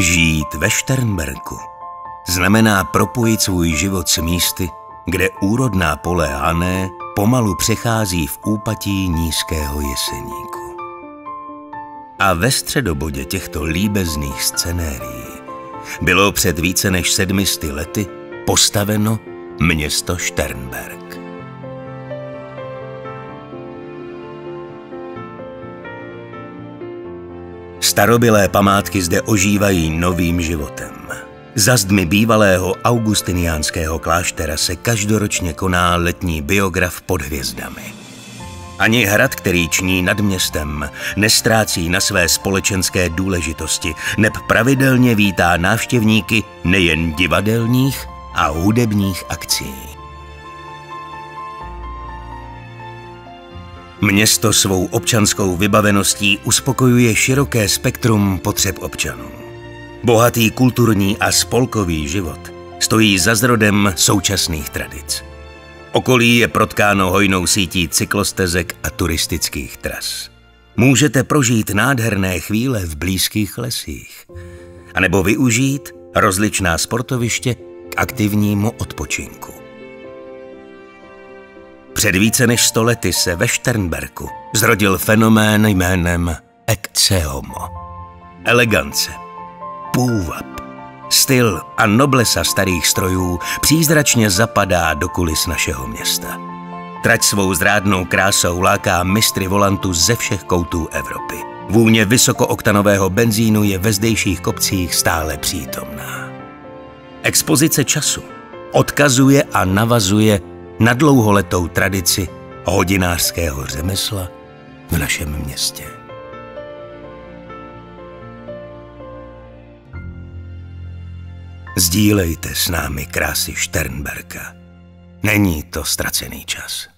Žít ve Šternberku znamená propojit svůj život s místy, kde úrodná pole Hané pomalu přechází v úpatí nízkého jeseníku. A ve středobodě těchto líbezných scenérií bylo před více než sedmisty lety postaveno město Šternberg. Starobilé památky zde ožívají novým životem. Za zdmi bývalého augustiniánského kláštera se každoročně koná letní biograf pod hvězdami. Ani hrad, který ční nad městem, nestrácí na své společenské důležitosti, neb pravidelně vítá návštěvníky nejen divadelních a hudebních akcí. Město svou občanskou vybaveností uspokojuje široké spektrum potřeb občanů. Bohatý kulturní a spolkový život stojí za zrodem současných tradic. Okolí je protkáno hojnou sítí cyklostezek a turistických tras. Můžete prožít nádherné chvíle v blízkých lesích, anebo využít rozličná sportoviště k aktivnímu odpočinku. Před více než stolety se ve Šternberku zrodil fenomén jménem Ekcehomo. Elegance, půvab, styl a noblesa starých strojů přízračně zapadá do kulis našeho města. Trať svou zrádnou krásou láká mistry volantu ze všech koutů Evropy. Vůně vysokooktanového benzínu je ve zdejších kopcích stále přítomná. Expozice času odkazuje a navazuje na dlouholetou tradici hodinářského řemesla v našem městě. Sdílejte s námi krásy Šternberka. Není to ztracený čas.